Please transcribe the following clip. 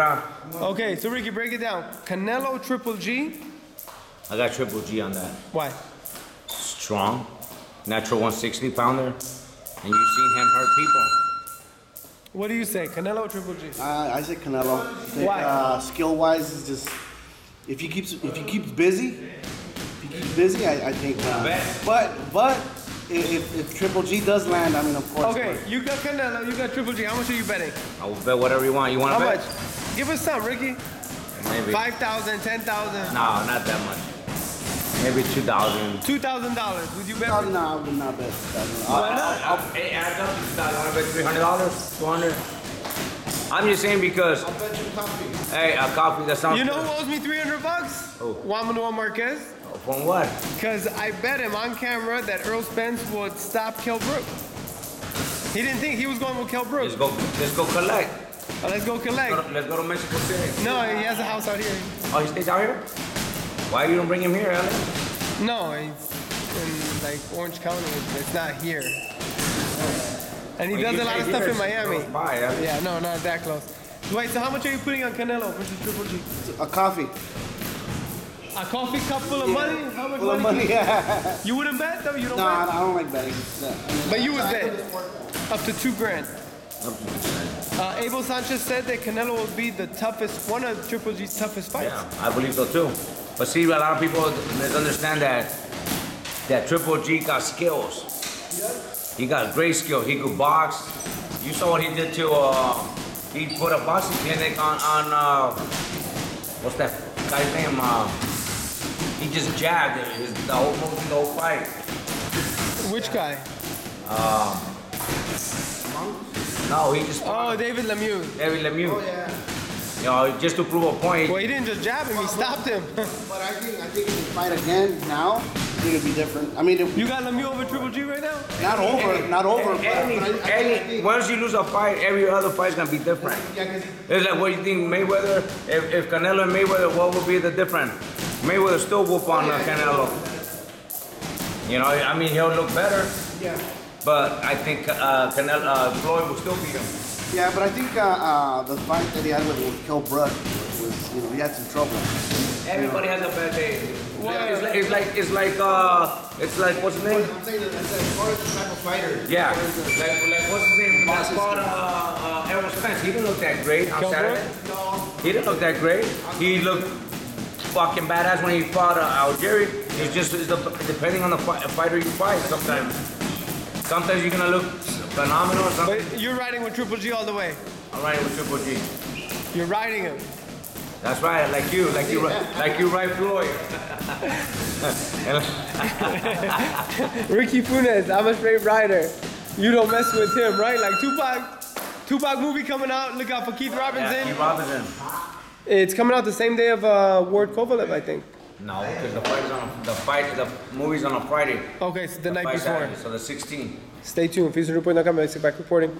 Bra. Okay, so Ricky, break it down. Canelo Triple G. I got Triple G on that. Why? Strong, natural 160 pounder, and you've seen him hurt people. What do you say? Canelo Triple G. Uh, I say Canelo. I think, Why? Uh, skill wise, is just if he keeps if he keeps busy, if he keeps busy, I, I think. Uh, but but if, if, if Triple G does land, I mean, of course. Okay, you got Canelo, you got Triple G. How much are you betting? I will bet whatever you want. You want How to bet? much? Give us some, Ricky. Maybe. 5,000, 10,000, No, not that much. Maybe 2,000. $2,000. Would you bet? No, no, I would not bet. Why not? I'll, hey, add up to 2,000. want to bet $300? 200 I'm just saying because, I'll bet you coffee. hey, a coffee that sounds You know good. who owes me 300 bucks? Who? Juan Manuel Marquez. From what? Because I bet him on camera that Errol Spence would stop Kell Brook. He didn't think he was going with Kell Brook. Let's go, let's go collect. Uh, let's go Go collect. to- Let's go to Mexico City. No, he has a house out here. Oh, he stays out here? Why you don't bring him here, Alex? No, he's in like Orange County. It's not here. And he Well, does a lot of stuff in Miami. by, Alex. Yeah, no, not that close. Wait, so how much are you putting on Canelo versus Triple G? A coffee. A coffee cup full of money? How much Full of money? money. Yeah. You wouldn't bet though. You don't no, I bet. I don't like betting. Yeah, I mean, But you would I- I bet. think it's worth Up to two grand. Uh, Abel Sanchez said that Canelo will be the toughest, one of Triple G's toughest fights. Yeah, I believe so too. But see, a lot of people misunderstand that that Triple G got skills. He got great skill. He could box. You saw what he did to. Uh, he put a boxing clinic on on. Uh, what's that guy's name? Uh, he just jabbed. His, the whole movie, the whole fight. Which guy? No, he just. Oh, David Lemieux. David Lemieux. Yeah. You know, just to prove a point. Well, he didn't just jab him; he stopped him. But I think I think if we fight again now, I think it'd be different. I mean, if, you got Lemieux over Triple G right now? not over, not over. But, Any, but I, I, think- I think- once you lose a fight, every other fight's gonna be different. yeah, 'cause It's like, what do you think, Mayweather? If, if Canelo and Mayweather, what would be the difference? Mayweather still whoop on uh, Canelo. You know, I mean, he'll look better, yeah. But I think uh, Canelo, uh, Floyd will still beat him. Yeah, but I think uh, uh, the fight that he had with, with Kell Brook was, you know, he had some trouble. Everybody has a bad day. It's like, it's like, it's like, uh, it's like, what's his name? I'm saying that as far as the type of fighter. Yeah, like, like what's his name? That fought uh, uh, Errol Spence. He didn't look that great on Kell Saturday. He didn't look that great. He looked fucking badass when he fought uh, Algieri. It's just it's the, depending on the fi- fighter you fight. Sometimes, sometimes you're gonna look phenomenal. Sometimes But you're riding with Triple G all the way. I'm riding with Triple G. You're riding him. That's right, like you, like you, like you ride Floyd. Ricky Funez, I'm a straight rider. You don't mess with him, right? Like Tupac, Tupac movie coming out. Look out for Keith Robinson. yeah, Keith Robinson. It's coming out the same day of uh, Ward Kovalev, I think. No, because the fight is on the fight, the movie's on a Friday. Okay, so the night Fight before. Saturday, so the 16th. Stay tuned. Future Report.com. Back reporting.